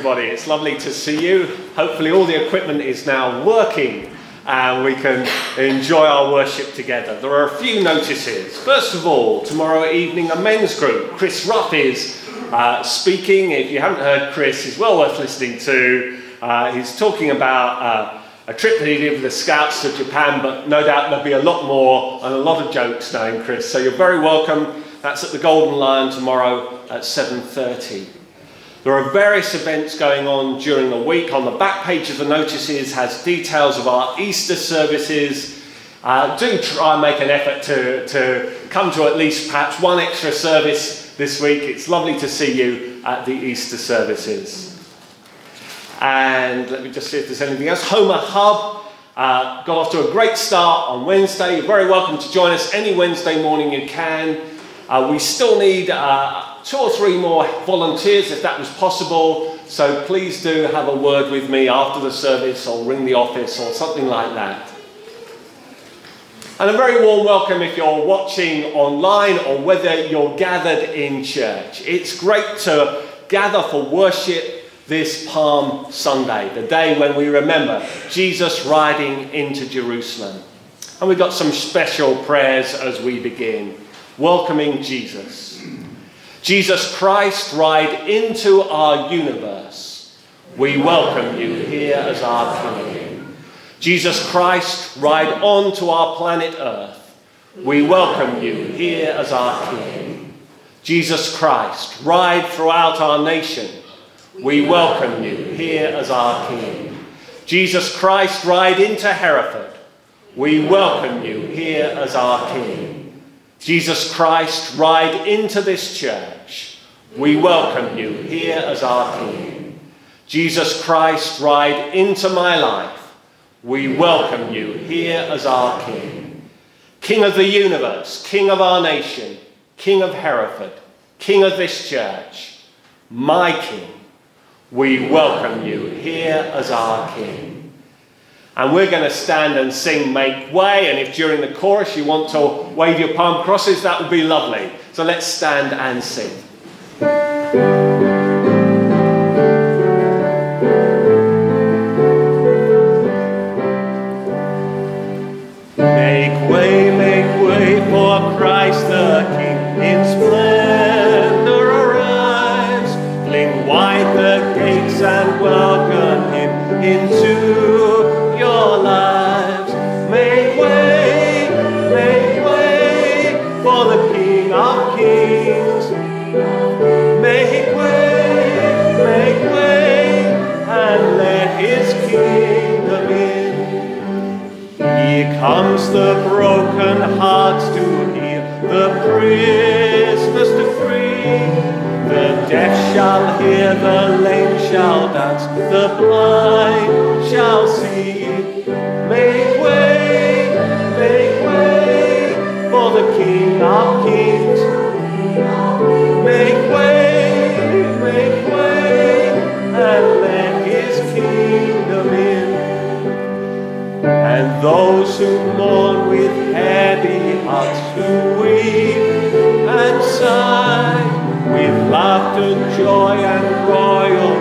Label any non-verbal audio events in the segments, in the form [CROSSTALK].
Everybody. It's lovely to see you. Hopefully, all the equipment is now working and we can enjoy our worship together. There are a few notices. First of all, tomorrow evening, a men's group. Chris Ruff is uh, speaking. If you haven't heard Chris, he's well worth listening to. Uh, he's talking about uh, a trip that he did with the Scouts to Japan, but no doubt there'll be a lot more and a lot of jokes knowing Chris. So you're very welcome. That's at the Golden Lion tomorrow at 7.30. There are various events going on during the week. On the back page of the notices has details of our Easter services. Uh, do try and make an effort to, to come to at least perhaps one extra service this week. It's lovely to see you at the Easter services. And let me just see if there's anything else. Holmer Hub uh, got off to a great start on Wednesday. You're very welcome to join us any Wednesday morning you can. Uh, we still need uh, two or three more volunteers if that was possible. So please do have a word with me after the service or ring the office or something like that. And a very warm welcome if you're watching online or whether you're gathered in church. It's great to gather for worship this Palm Sunday, the day when we remember Jesus riding into Jerusalem. And we've got some special prayers as we begin, welcoming Jesus. Jesus Christ, ride into our universe. We welcome you here as our King. Jesus Christ, ride on to our planet Earth. We welcome you here as our King. Jesus Christ, ride throughout our nation. We welcome you here as our King. Jesus Christ, ride into Hereford. We welcome you here as our King. Jesus Christ, ride into this church. We welcome you here as our King. Jesus Christ, ride into my life. We welcome you here as our King. King of the universe, King of our nation, King of Hereford, King of this church, my King, we welcome you here as our King. And we're going to stand and sing Make Way. And if during the chorus you want to wave your palm crosses, that would be lovely. So let's stand and sing. The broken hearts to heal, the prisoners to free. The deaf shall hear, the lame shall dance, the blind shall see. Make way, make way for the King of those who mourn with heavy hearts, who weep and sigh, with laughter, joy, and royal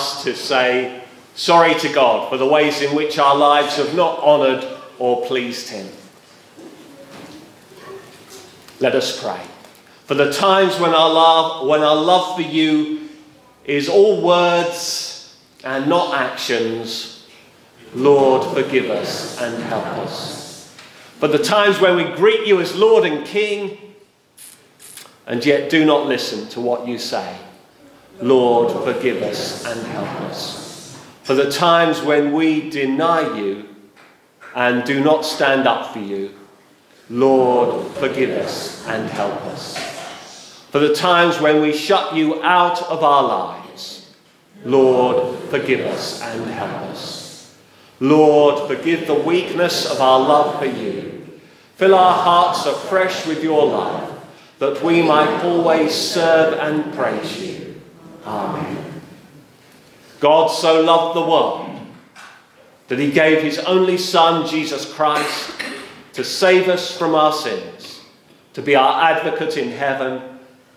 us to say sorry to God for the ways in which our lives have not honoured or pleased Him. Let us pray. For the times when our love, when our love for you is all words and not actions, Lord, forgive us and help us. For the times when we greet you as Lord and King and yet do not listen to what you say, Lord, forgive us and help us. For the times when we deny you and do not stand up for you, Lord, forgive us and help us. For the times when we shut you out of our lives, Lord, forgive us and help us. Lord, forgive the weakness of our love for you. Fill our hearts afresh with your love, that we might always serve and praise you. Amen. God so loved the world that he gave his only Son, Jesus Christ, to save us from our sins, to be our advocate in heaven,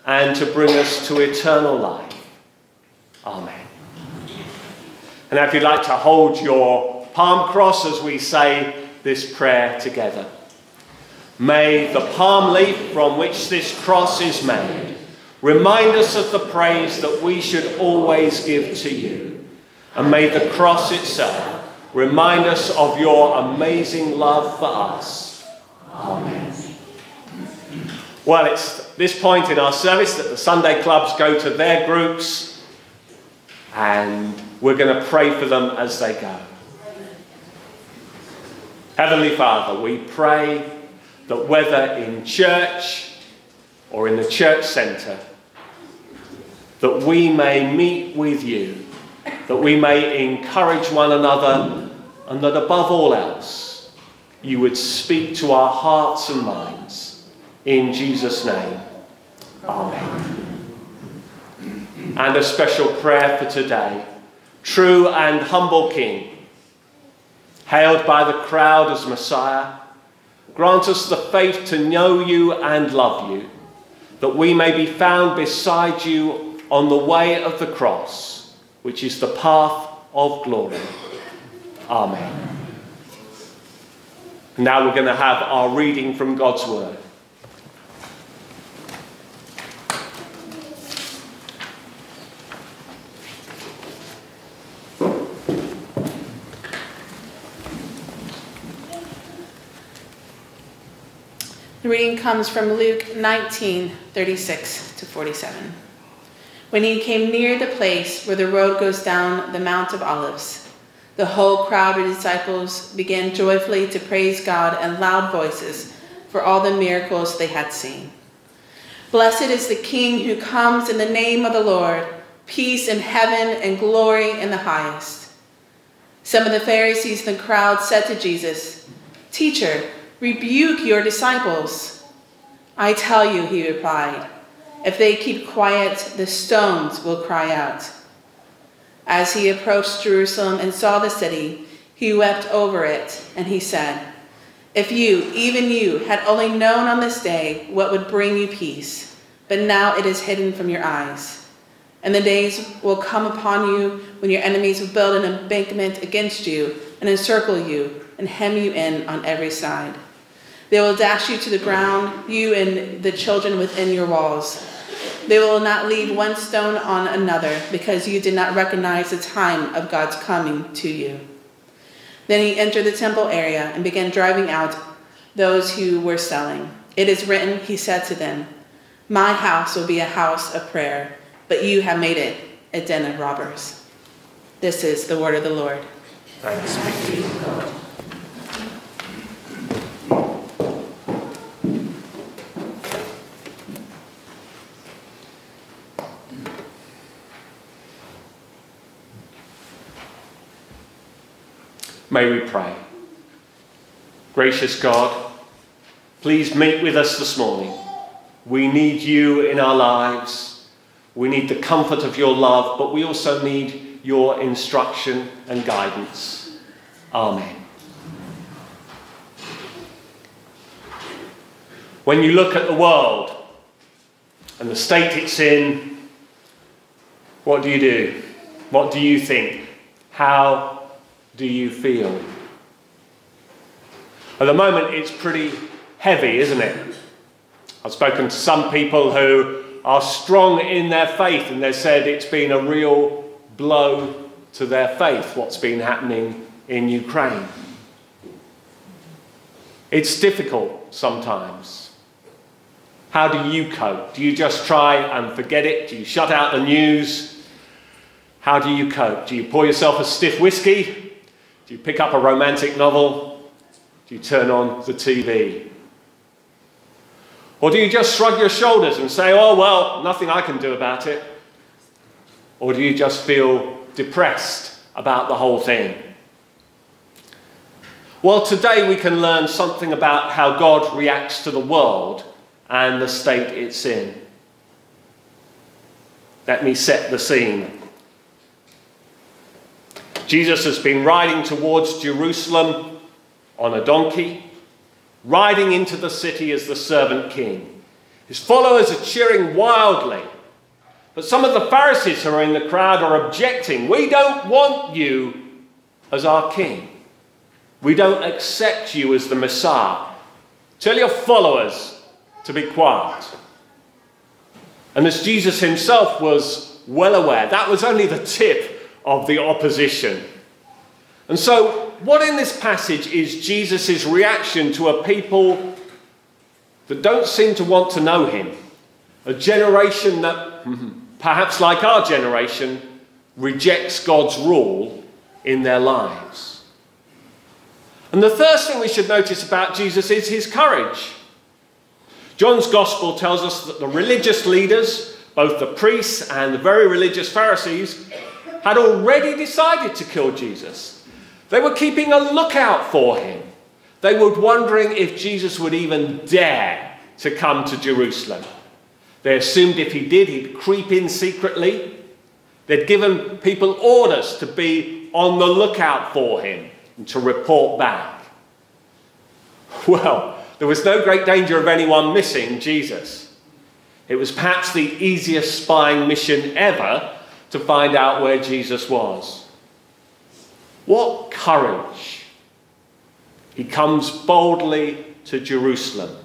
and to bring us to eternal life. Amen. And if you'd like to hold your palm cross as we say this prayer together. May the palm leaf from which this cross is made remind us of the praise that we should always give to you. And may the cross itself remind us of your amazing love for us. Amen. Well, it's this point in our service that the Sunday clubs go to their groups and we're going to pray for them as they go. Heavenly Father, we pray that whether in church or in the church centre, that we may meet with you, that we may encourage one another, and that above all else, you would speak to our hearts and minds. In Jesus' name, Amen. And a special prayer for today. True and humble King, hailed by the crowd as Messiah, grant us the faith to know you and love you, that we may be found beside you on the way of the cross, which is the path of glory. Amen. Now we're going to have our reading from God's Word. The reading comes from Luke 19 36 to 47. When he came near the place where the road goes down the Mount of Olives, the whole crowd of disciples began joyfully to praise God in loud voices for all the miracles they had seen. Blessed is the King who comes in the name of the Lord, peace in heaven and glory in the highest. Some of the Pharisees in the crowd said to Jesus, Teacher, Rebuke your disciples. I tell you, he replied, if they keep quiet, the stones will cry out. As he approached Jerusalem and saw the city, he wept over it, and he said, If you, even you, had only known on this day what would bring you peace, but now it is hidden from your eyes. And the days will come upon you when your enemies will build an embankment against you and encircle you and hem you in on every side. They will dash you to the ground, you and the children within your walls. They will not leave one stone on another, because you did not recognize the time of God's coming to you. Then he entered the temple area and began driving out those who were selling. It is written, he said to them, My house will be a house of prayer, but you have made it a den of robbers. This is the word of the Lord. Thanks be to God. May we pray. Gracious God, please meet with us this morning. We need you in our lives. We need the comfort of your love, but we also need your instruction and guidance. Amen. When you look at the world and the state it's in, what do you do? What do you think? How do you feel? At the moment, it's pretty heavy, isn't it? I've spoken to some people who are strong in their faith and they've said it's been a real blow to their faith what's been happening in Ukraine. It's difficult sometimes. How do you cope? Do you just try and forget it? Do you shut out the news? How do you cope? Do you pour yourself a stiff whiskey? Do you pick up a romantic novel? Do you turn on the TV? Or do you just shrug your shoulders and say, oh, well, nothing I can do about it? Or do you just feel depressed about the whole thing? Well, today we can learn something about how God reacts to the world and the state it's in. Let me set the scene. Jesus has been riding towards Jerusalem on a donkey, riding into the city as the servant king. His followers are cheering wildly. But some of the Pharisees who are in the crowd are objecting. We don't want you as our king. We don't accept you as the Messiah. Tell your followers to be quiet. And as Jesus himself was well aware, that was only the tip of the opposition. And so, what in this passage is Jesus' reaction to a people that don't seem to want to know him? A generation that, [LAUGHS] perhaps like our generation, rejects God's rule in their lives. And the first thing we should notice about Jesus is his courage. John's Gospel tells us that the religious leaders, both the priests and the very religious Pharisees, had already decided to kill Jesus. They were keeping a lookout for him. They were wondering if Jesus would even dare to come to Jerusalem. They assumed if he did, he'd creep in secretly. They'd given people orders to be on the lookout for him and to report back. [LAUGHS] Well, there was no great danger of anyone missing Jesus. It was perhaps the easiest spying mission ever to find out where Jesus was. What courage! He comes boldly to Jerusalem.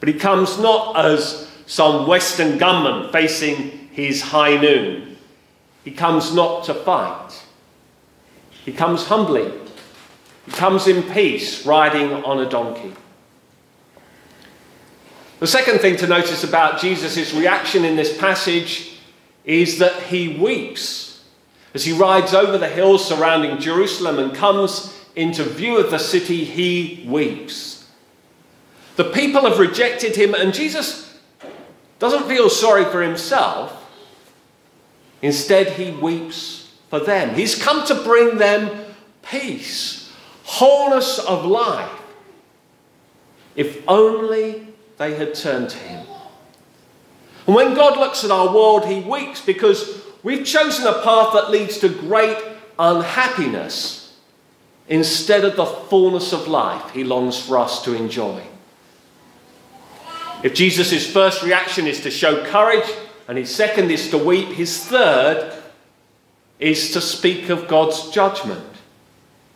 But he comes not as some Western gunman facing his high noon. He comes not to fight. He comes humbly. He comes in peace, riding on a donkey. The second thing to notice about Jesus' reaction in this passage is that he weeps as he rides over the hills surrounding Jerusalem and comes into view of the city, he weeps. The people have rejected him, and Jesus doesn't feel sorry for himself. Instead, he weeps for them. He's come to bring them peace, wholeness of life. If only they had turned to him. And when God looks at our world, he weeps because we've chosen a path that leads to great unhappiness instead of the fullness of life he longs for us to enjoy. If Jesus' first reaction is to show courage, and his second is to weep, his third is to speak of God's judgment.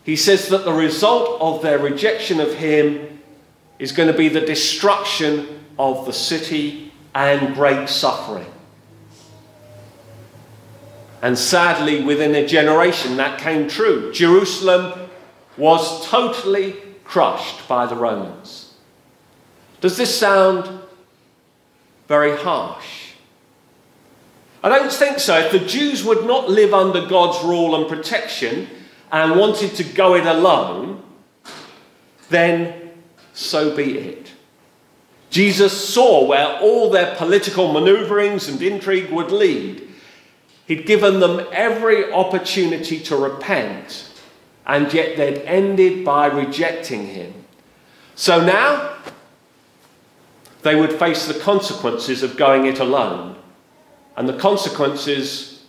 He says that the result of their rejection of him is going to be the destruction of the city and great suffering. And sadly, within a generation, that came true. Jerusalem was totally crushed by the Romans. Does this sound very harsh? I don't think so. If the Jews would not live under God's rule and protection and wanted to go it alone, then so be it. Jesus saw where all their political maneuverings and intrigue would lead. He'd given them every opportunity to repent, and yet they'd ended by rejecting him. So now they would face the consequences of going it alone. And the consequences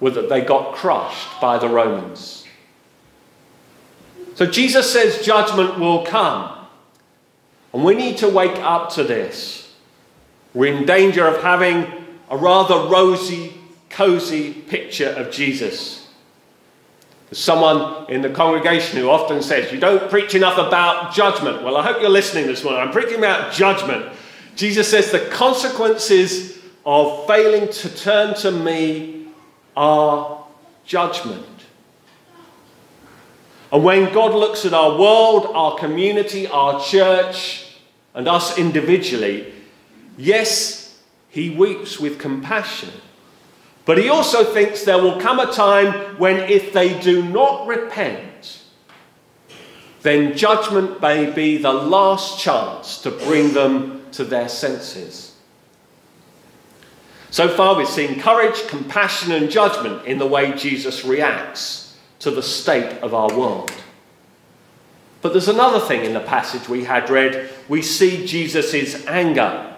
were that they got crushed by the Romans. So Jesus says judgment will come. And we need to wake up to this. We're in danger of having a rather rosy, cozy picture of Jesus. There's someone in the congregation who often says, You don't preach enough about judgment. Well, I hope you're listening this morning. I'm preaching about judgment. Jesus says the consequences of failing to turn to me are judgment. And when God looks at our world, our community, our church, and us individually, yes, he weeps with compassion. But he also thinks there will come a time when, if they do not repent, then judgment may be the last chance to bring them to their senses. So far, we've seen courage, compassion, and judgment in the way Jesus reacts to the state of our world. But there's another thing in the passage we had read. We see Jesus' anger.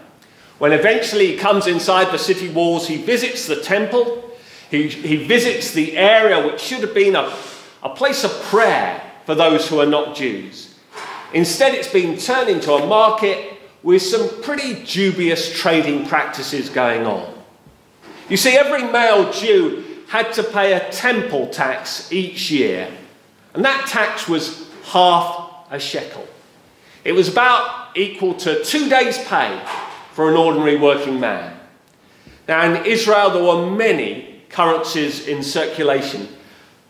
When eventually he comes inside the city walls, he visits the temple, he, he visits the area which should have been a, a place of prayer for those who are not Jews. Instead, it's been turned into a market with some pretty dubious trading practices going on. You see, every male Jew had to pay a temple tax each year, and that tax was half a shekel. It was about equal to two days' pay for an ordinary working man. Now, in Israel, there were many currencies in circulation,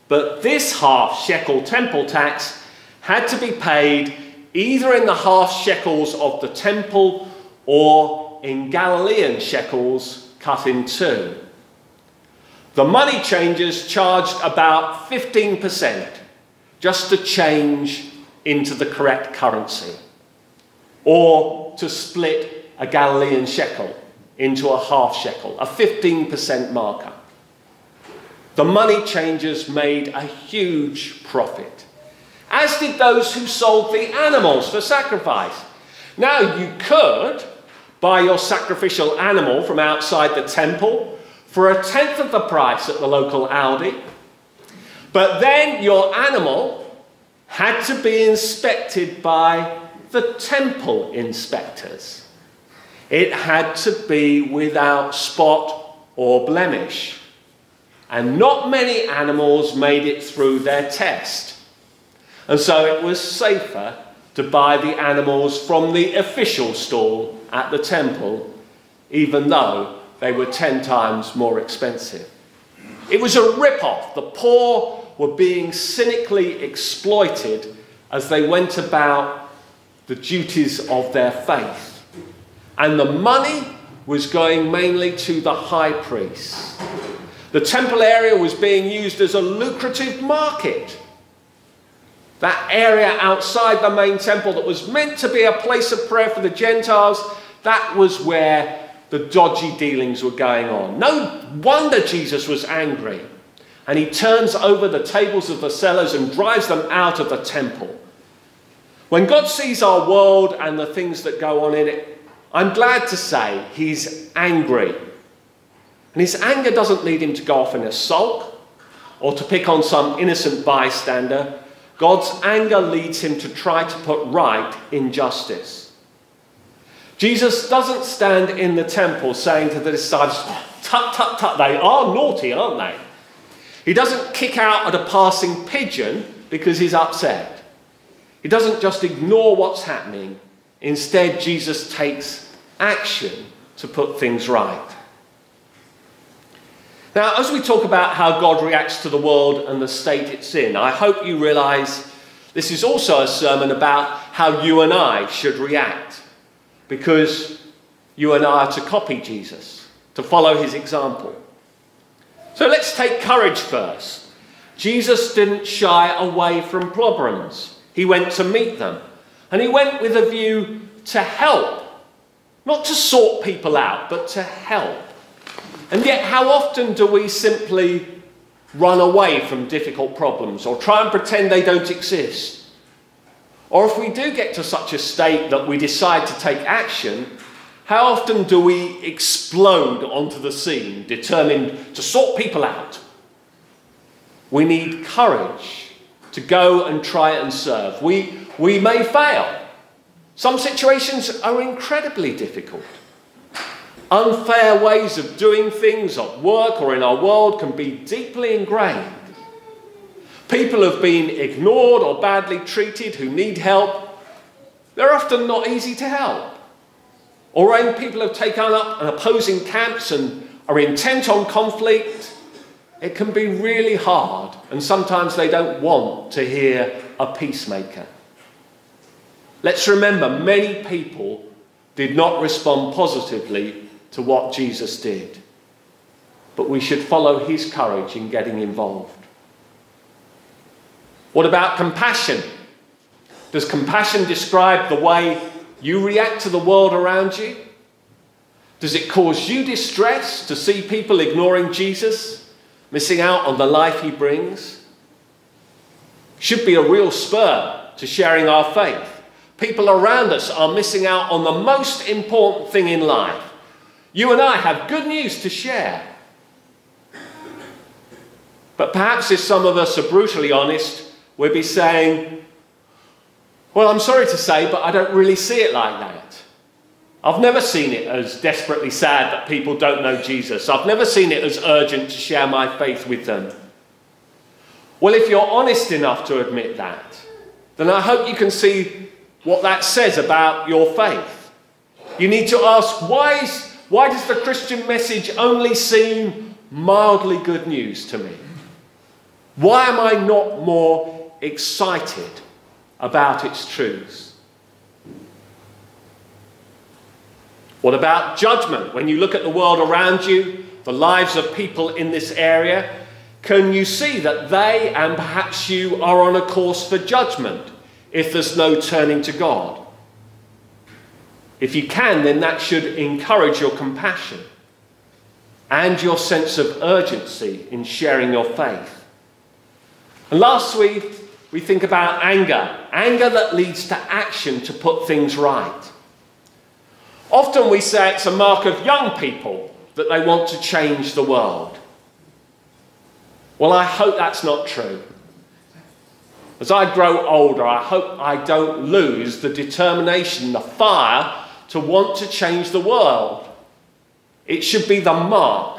but this half shekel temple tax had to be paid either in the half shekels of the temple or in Galilean shekels cut in two. The money changers charged about 15% just to change into the correct currency, or to split a Galilean shekel into a half shekel, a 15% marker. The money changers made a huge profit, as did those who sold the animals for sacrifice. Now, you could buy your sacrificial animal from outside the temple for a tenth of the price at the local Aldi, but then your animal had to be inspected by the temple inspectors. It had to be without spot or blemish. And not many animals made it through their test. And so it was safer to buy the animals from the official stall at the temple, even though they were 10 times more expensive. It was a rip-off. The poor were being cynically exploited as they went about the duties of their faith. And the money was going mainly to the high priests. The temple area was being used as a lucrative market. That area outside the main temple that was meant to be a place of prayer for the Gentiles, that was where the dodgy dealings were going on. No wonder Jesus was angry and he turns over the tables of the sellers and drives them out of the temple. When God sees our world and the things that go on in it, I'm glad to say he's angry. And his anger doesn't lead him to go off in a sulk or to pick on some innocent bystander. God's anger leads him to try to put right injustice. Jesus doesn't stand in the temple saying to the disciples, Tut, tut, tut, they are naughty, aren't they? He doesn't kick out at a passing pigeon because he's upset. He doesn't just ignore what's happening. Instead, Jesus takes action to put things right. Now, as we talk about how God reacts to the world and the state it's in, I hope you realize this is also a sermon about how you and I should react. Because you and I are to copy Jesus, to follow his example. So let's take courage first. Jesus didn't shy away from problems, he went to meet them. And he went with a view to help, not to sort people out, but to help. And yet, how often do we simply run away from difficult problems or try and pretend they don't exist? Or if we do get to such a state that we decide to take action, how often do we explode onto the scene, determined to sort people out? We need courage to go and try and serve. We, we may fail. Some situations are incredibly difficult. Unfair ways of doing things at work or in our world can be deeply ingrained. People have been ignored or badly treated who need help. They're often not easy to help. Or when people have taken up opposing camps and are intent on conflict, it can be really hard, and sometimes they don't want to hear a peacemaker. Let's remember, many people did not respond positively to what Jesus did, but we should follow his courage in getting involved. What about compassion? Does compassion describe the way you react to the world around you? Does it cause you distress to see people ignoring Jesus, missing out on the life he brings? Should be a real spur to sharing our faith. People around us are missing out on the most important thing in life. You and I have good news to share. But perhaps if some of us are brutally honest, we'll be saying, Well, I'm sorry to say, but I don't really see it like that. I've never seen it as desperately sad that people don't know Jesus. I've never seen it as urgent to share my faith with them. Well, if you're honest enough to admit that, then I hope you can see what that says about your faith. You need to ask why, is, why does the Christian message only seem mildly good news to me? Why am I not more excited about its truths? What about judgment? When you look at the world around you, the lives of people in this area, can you see that they and perhaps you are on a course for judgment if there's no turning to God? If you can, then that should encourage your compassion and your sense of urgency in sharing your faith. And last week, we think about anger anger that leads to action to put things right. Often we say it's a mark of young people that they want to change the world. Well, I hope that's not true. As I grow older, I hope I don't lose the determination, the fire to want to change the world. It should be the mark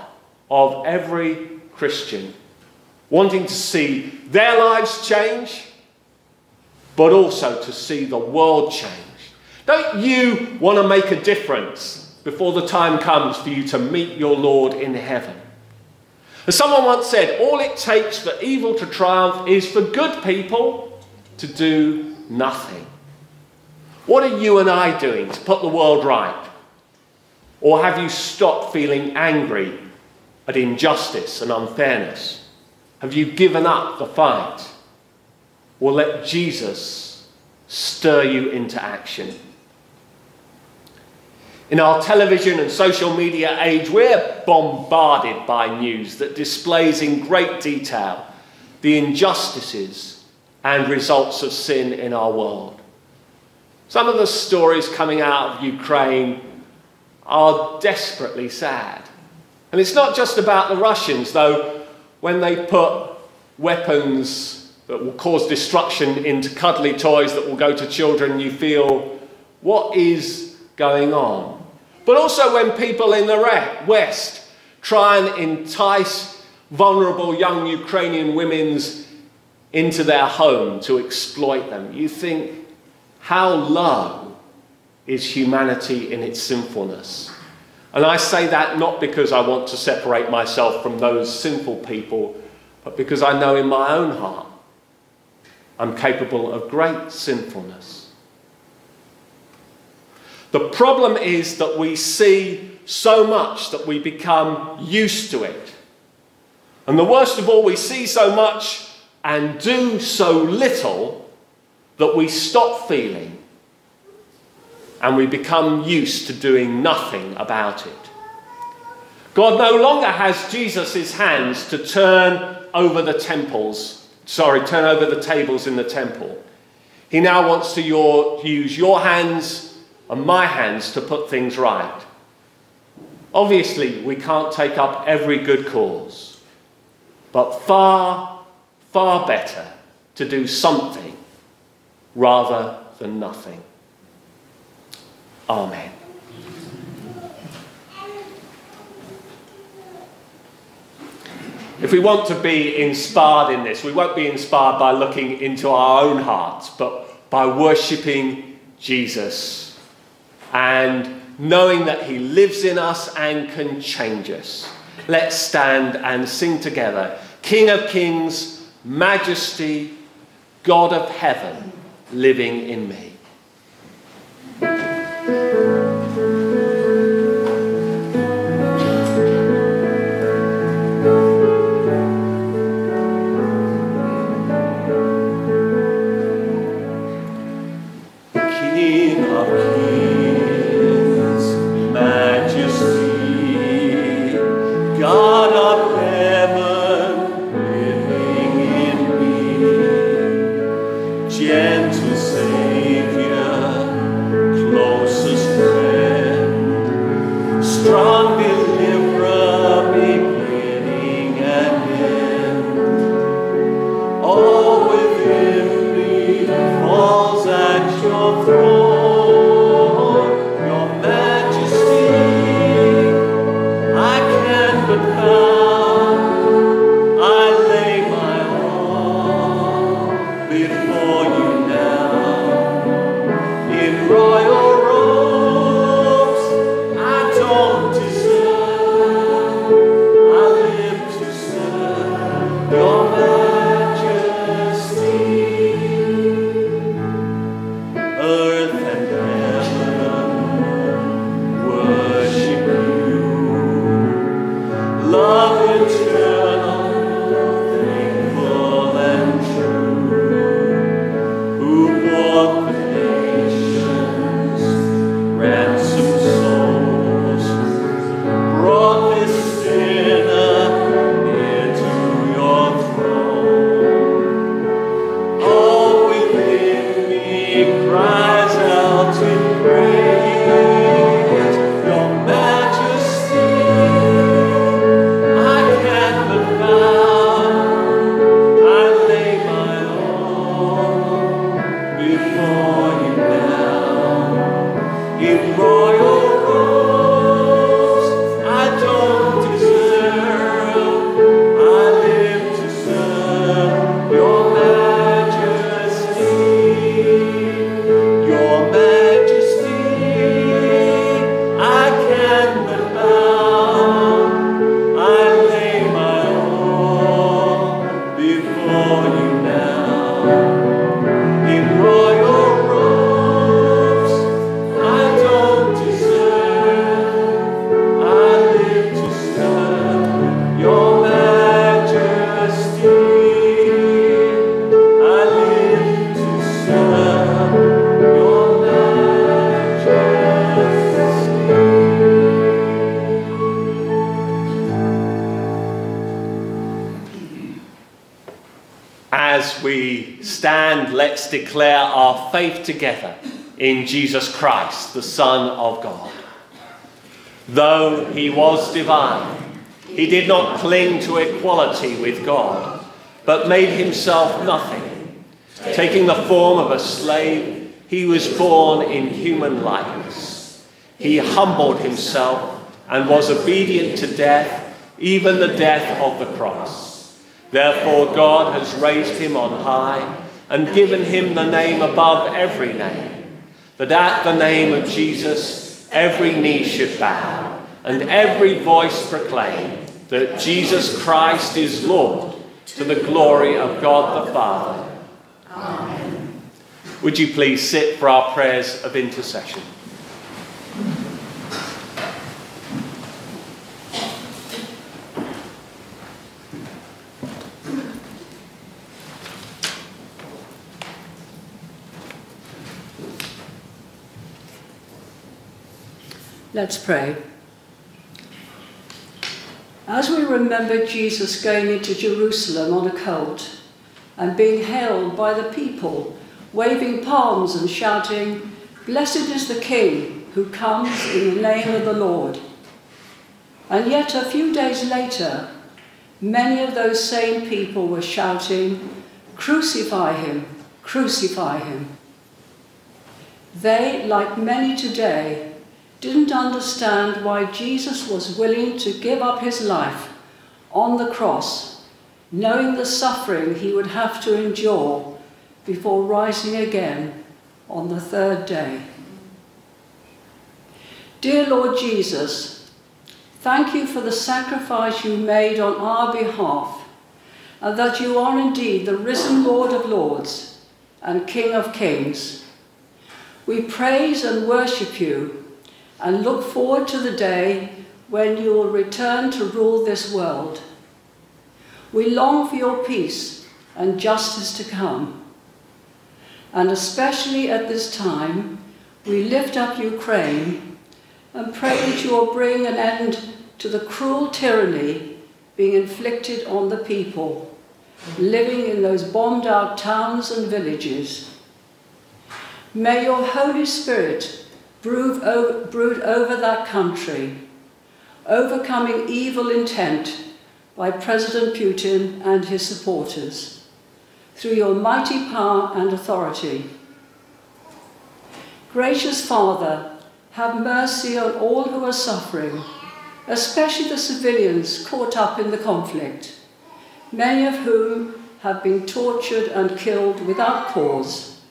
of every Christian wanting to see their lives change, but also to see the world change. Don't you want to make a difference before the time comes for you to meet your Lord in heaven? As someone once said, all it takes for evil to triumph is for good people to do nothing. What are you and I doing to put the world right? Or have you stopped feeling angry at injustice and unfairness? Have you given up the fight? Or let Jesus stir you into action? In our television and social media age, we're bombarded by news that displays in great detail the injustices and results of sin in our world. Some of the stories coming out of Ukraine are desperately sad. And it's not just about the Russians, though when they put weapons that will cause destruction into cuddly toys that will go to children, you feel, what is going on? But also when people in the West try and entice vulnerable young Ukrainian women into their home to exploit them, you think, how low is humanity in its sinfulness? And I say that not because I want to separate myself from those sinful people, but because I know in my own heart I'm capable of great sinfulness. The problem is that we see so much that we become used to it. And the worst of all, we see so much and do so little that we stop feeling and we become used to doing nothing about it. God no longer has Jesus' hands to turn over the temples, sorry, turn over the tables in the temple. He now wants to your, use your hands and my hands to put things right. Obviously, we can't take up every good cause, but far, far better to do something rather than nothing. Amen. If we want to be inspired in this, we won't be inspired by looking into our own hearts, but by worshipping Jesus and knowing that He lives in us and can change us. Let's stand and sing together. King of kings, majesty, God of heaven, living in me. Cries together in Jesus Christ, the Son of God. Though he was divine, he did not cling to equality with God, but made himself nothing. Taking the form of a slave, he was born in human likeness. He humbled himself and was obedient to death, even the death of the cross. Therefore, God has raised him on high and given him the name above every name, that at the name of Jesus every knee should bow and every voice proclaim that Jesus Christ is Lord to the glory of God the Father. Amen. Would you please sit for our prayers of intercession? Let's pray. As we remember Jesus going into Jerusalem on a colt and being hailed by the people, waving palms and shouting, Blessed is the King who comes in the name of the Lord. And yet a few days later, many of those same people were shouting, Crucify him, crucify him. They, like many today, didn't understand why Jesus was willing to give up his life on the cross, knowing the suffering he would have to endure before rising again on the third day. Dear Lord Jesus, Thank you for the sacrifice you made on our behalf, and that you are indeed the risen Lord of Lords and King of Kings. We praise and worship you and look forward to the day when you will return to rule this world. We long for your peace and justice to come. And especially at this time, we lift up Ukraine and pray that you will bring an end to the cruel tyranny being inflicted on the people living in those bombed out towns and villages. May your Holy Spirit brood over, that country, overcoming evil intent by President Putin and his supporters through your mighty power and authority. Gracious Father, have mercy on all who are suffering, especially the civilians caught up in the conflict, many of whom have been tortured and killed without cause.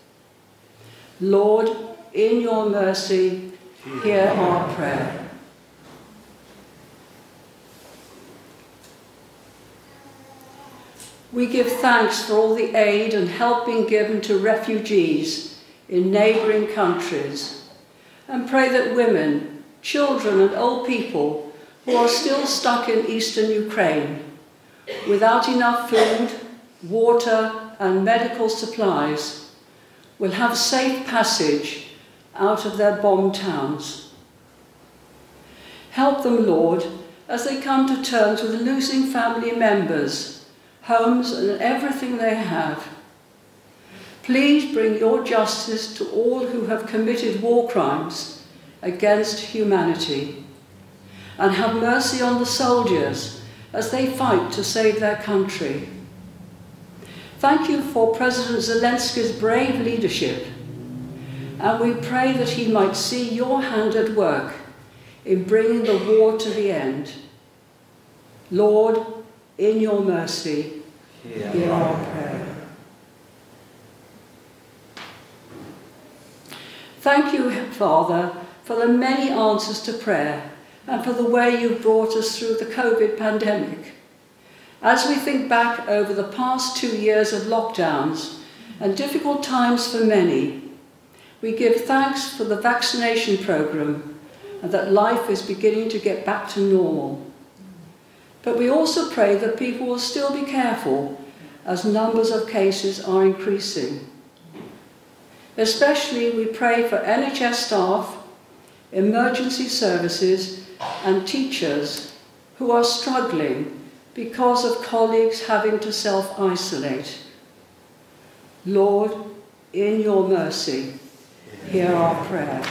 Lord, in your mercy, hear our prayer. We give thanks for all the aid and help being given to refugees in neighbouring countries and pray that women, children and old people who are still stuck in eastern Ukraine without enough food, water and medical supplies will have safe passage out of their bombed towns. Help them, Lord, as they come to terms with losing family members, homes and everything they have. Please bring your justice to all who have committed war crimes against humanity. And have mercy on the soldiers as they fight to save their country. Thank you for President Zelensky's brave leadership. And we pray that he might see your hand at work in bringing the war to the end. Lord, in your mercy, hear our prayer. Thank you, Father, for the many answers to prayer and for the way you've brought us through the COVID pandemic. As we think back over the past two years of lockdowns and difficult times for many, we give thanks for the vaccination programme and that life is beginning to get back to normal. But we also pray that people will still be careful as numbers of cases are increasing. Especially we pray for NHS staff, emergency services and teachers who are struggling because of colleagues having to self-isolate. Lord, in your mercy, hear our prayer.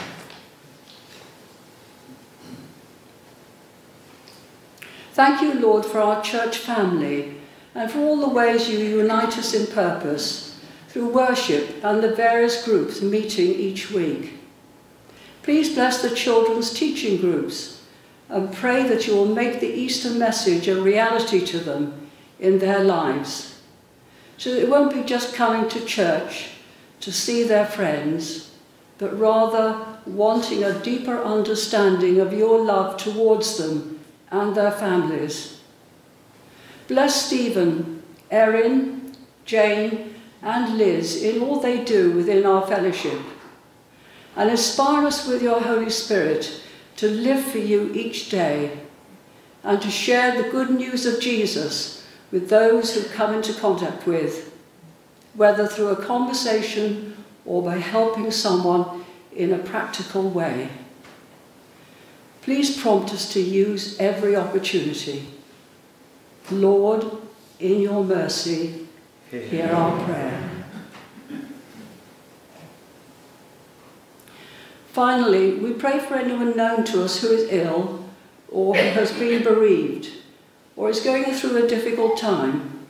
Thank you, Lord, for our church family and for all the ways you unite us in purpose through worship and the various groups meeting each week. Please bless the children's teaching groups and pray that you will make the Easter message a reality to them in their lives. So that it won't be just coming to church to see their friends, but rather wanting a deeper understanding of your love towards them and their families. Bless Stephen, Erin, Jane, and Liz in all they do within our fellowship. And inspire us with your Holy Spirit to live for you each day and to share the good news of Jesus with those who come into contact with, whether through a conversation or by helping someone in a practical way. Please prompt us to use every opportunity. Lord, in your mercy, hear our prayer. Finally, we pray for anyone known to us who is ill or who has been bereaved or is going through a difficult time.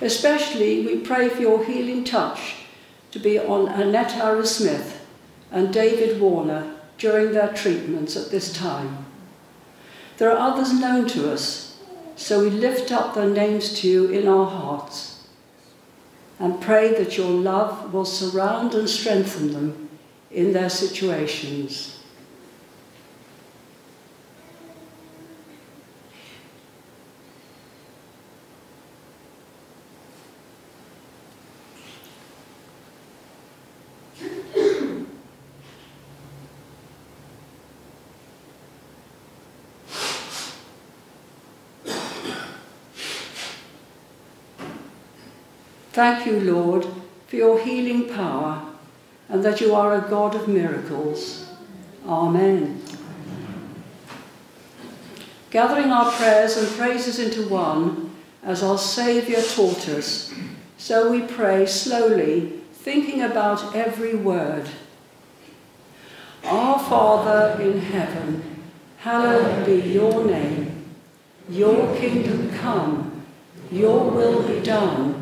Especially, we pray for your healing touch to be on Annette Harris Smith and David Warner during their treatments at this time. There are others known to us, so we lift up their names to you in our hearts and pray that your love will surround and strengthen them in their situations. Thank you, Lord, for your healing power and that you are a God of miracles. Amen. Gathering our prayers and praises into one, as our Saviour taught us, so we pray slowly, thinking about every word. Our Father in heaven, hallowed be your name. Your kingdom come, your will be done,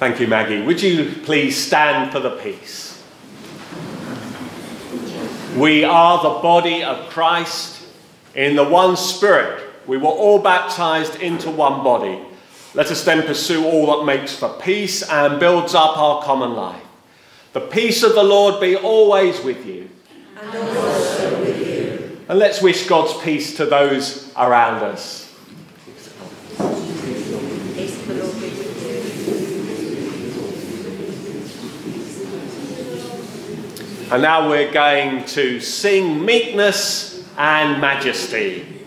Thank you, Maggie. Would you please stand for the peace? We are the body of Christ in the one Spirit. We were all baptized into one body. Let us then pursue all that makes for peace and builds up our common life. The peace of the Lord be always with you. And also with you. And let's wish God's peace to those around us. And now we're going to sing meekness and majesty.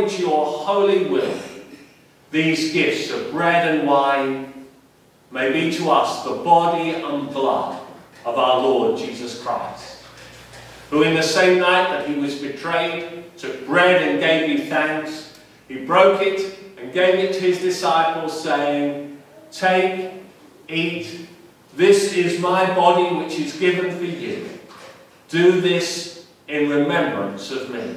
According to your holy will, these gifts of bread and wine may be to us the body and blood of our Lord Jesus Christ, who in the same night that he was betrayed took bread and gave you thanks. He broke it and gave it to his disciples, saying, Take, eat, this is my body which is given for you. Do this in remembrance of me.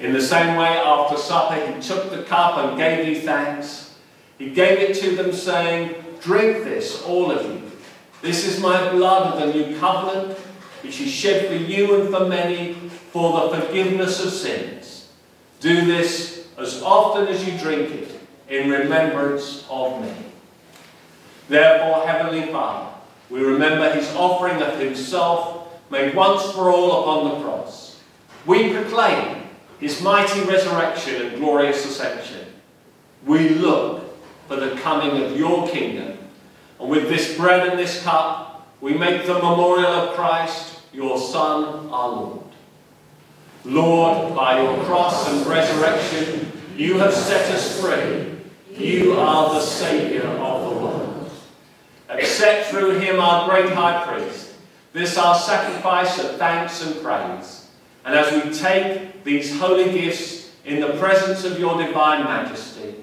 In the same way, after supper, he took the cup and gave you thanks. He gave it to them, saying, Drink this, all of you. This is my blood of the new covenant, which is shed for you and for many for the forgiveness of sins. Do this as often as you drink it in remembrance of me. Therefore, Heavenly Father, we remember his offering of himself made once for all upon the cross. We proclaim his mighty resurrection and glorious ascension. We look for the coming of your kingdom. And with this bread and this cup, we make the memorial of Christ, your Son, our Lord. Lord, by your cross and resurrection, you have set us free. You are the Saviour of the world. Accept through him our great high priest, this our sacrifice of thanks and praise. And as we take these holy gifts in the presence of your divine majesty,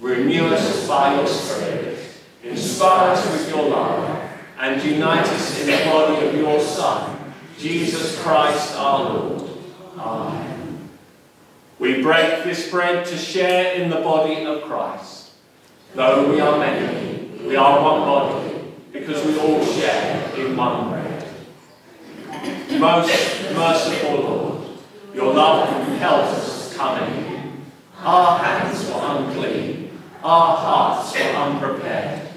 renew us by your Spirit, inspire us with your love, and unite us in the body of your Son, Jesus Christ our Lord. Amen. We break this bread to share in the body of Christ. Though we are many, we are one body, because we all share in one bread. Most merciful Lord, your love compels us to come in. Our hands were unclean, our hearts were unprepared.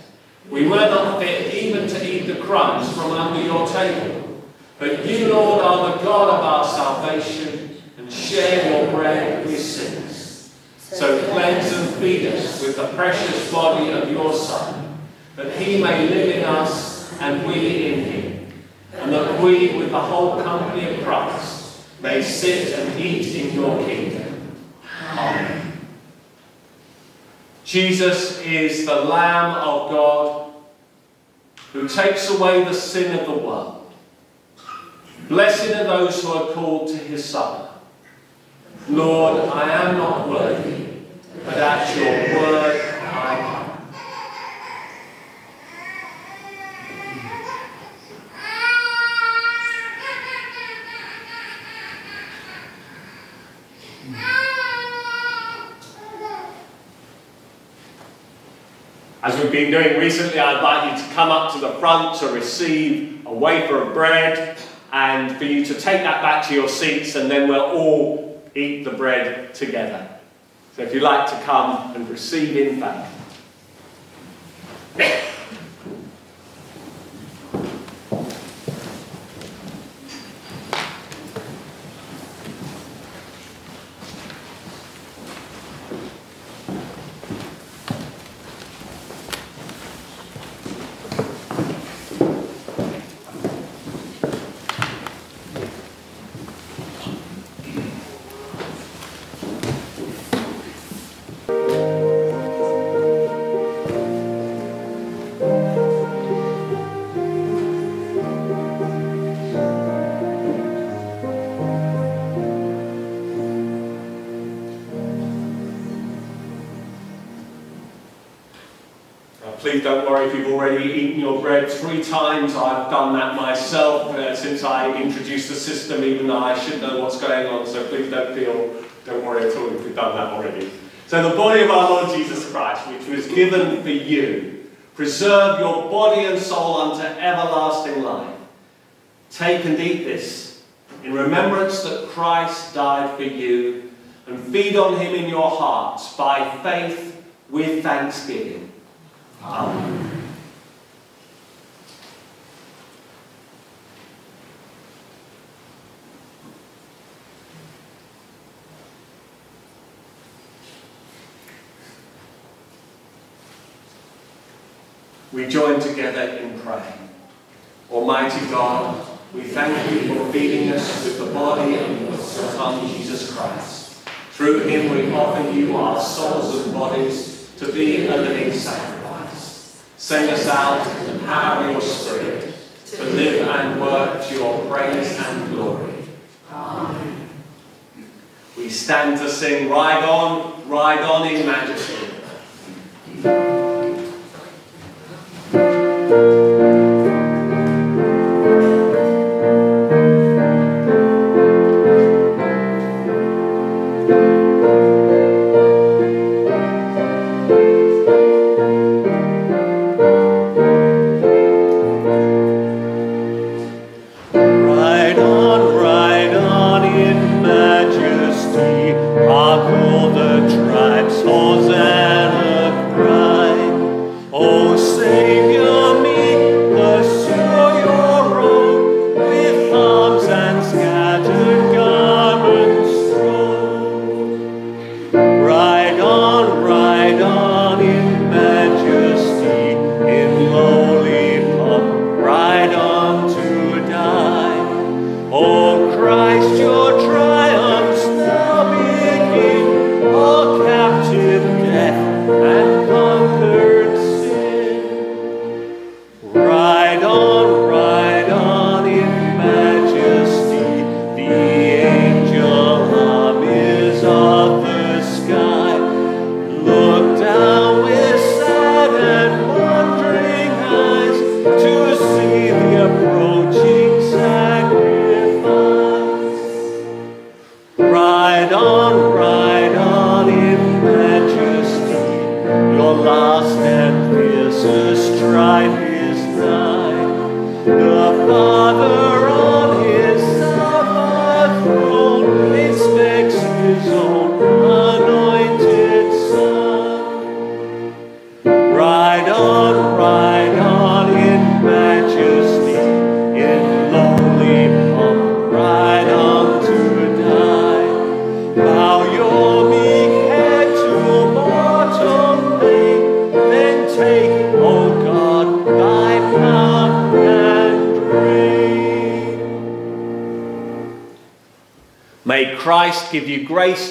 We were not fit even to eat the crumbs from under your table. But you, Lord, are the God of our salvation, and share your bread with sinners. So cleanse and feed us with the precious body of your Son, that he may live in us and we in him, and that we, with the whole company of Christ, may sit and eat in your kingdom. Amen. Jesus is the Lamb of God who takes away the sin of the world. Blessed are those who are called to his supper. Lord, I am not worthy, but at your word I come. As we've been doing recently, I invite you to come up to the front to receive a wafer of bread and for you to take that back to your seats and then we'll all eat the bread together. So if you'd like to come and receive in faith. Already eaten your bread three times. I've done that myself uh, since I introduced the system, even though I should know what's going on. So please don't feel, don't worry at all if you've done that already. So the body of our Lord Jesus Christ, which was given for you, preserve your body and soul unto everlasting life. Take and eat this in remembrance that Christ died for you, and feed on him in your hearts by faith with thanksgiving. Amen. We join together in prayer. Almighty God, we thank you for feeding us with the body of your Son, Jesus Christ. Through him we offer you our souls and bodies to be a living sacrifice. Send us out in the power of your Spirit to live and work to your praise and glory. Amen. We stand to sing Ride On, Ride On in Majesty. Give you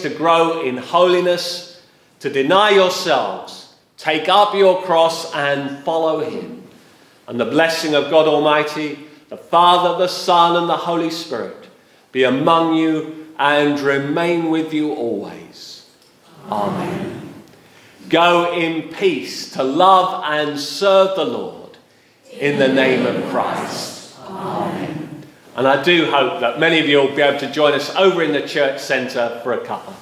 to grow in holiness, to deny yourselves, take up your cross, and follow Him. And the blessing of God Almighty, the Father, the Son, and the Holy Spirit be among you and remain with you always. Amen. Go in peace to love and serve the Lord in the name of Christ. And I do hope that many of you will be able to join us over in the church centre for a cuppa.